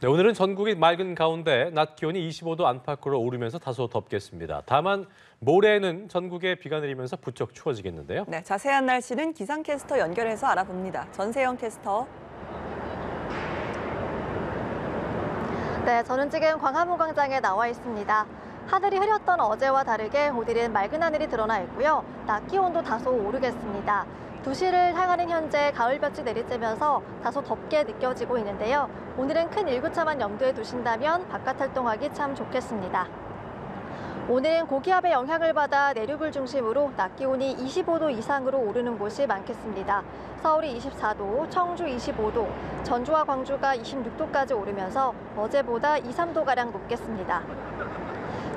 네, 오늘은 전국이 맑은 가운데 낮 기온이 25도 안팎으로 오르면서 다소 덥겠습니다. 다만 모레는 전국에 비가 내리면서 부쩍 추워지겠는데요. 네, 자세한 날씨는 기상캐스터 연결해서 알아봅니다. 전세영 캐스터. 네, 저는 지금 광화문 광장에 나와 있습니다. 하늘이 흐렸던 어제와 다르게 오늘은 맑은 하늘이 드러나 있고요. 낮 기온도 다소 오르겠습니다. 2시를 향하는 현재 가을볕이 내리쬐면서 다소 덥게 느껴지고 있는데요. 오늘은 큰 일교차만 염두에 두신다면 바깥 활동하기 참 좋겠습니다. 오늘은 고기압의 영향을 받아 내륙을 중심으로 낮 기온이 25도 이상으로 오르는 곳이 많겠습니다. 서울이 24도, 청주 25도, 전주와 광주가 26도까지 오르면서 어제보다 2, 3도가량 높겠습니다.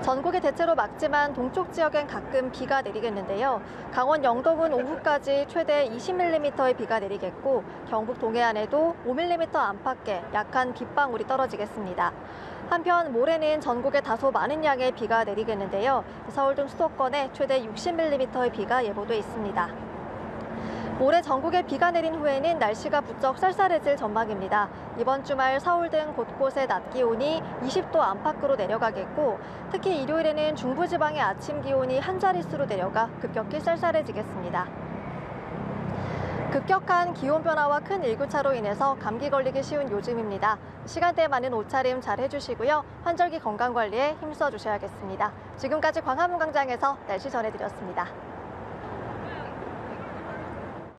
전국이 대체로 맑지만 동쪽 지역엔 가끔 비가 내리겠는데요. 강원 영동은 오후까지 최대 20mm의 비가 내리겠고 경북 동해안에도 5mm 안팎의 약한 빗방울이 떨어지겠습니다. 한편 모레는 전국에 다소 많은 양의 비가 내리겠는데요. 서울 등 수도권에 최대 60mm의 비가 예보돼 있습니다. 올해 전국에 비가 내린 후에는 날씨가 부쩍 쌀쌀해질 전망입니다. 이번 주말 서울 등 곳곳의 낮 기온이 20도 안팎으로 내려가겠고 특히 일요일에는 중부지방의 아침 기온이 한 자릿수로 내려가 급격히 쌀쌀해지겠습니다. 급격한 기온 변화와 큰 일교차로 인해서 감기 걸리기 쉬운 요즘입니다. 시간대에 맞는 옷차림 잘 해주시고요. 환절기 건강 관리에 힘써 주셔야겠습니다. 지금까지 광화문 광장에서 날씨 전해드렸습니다.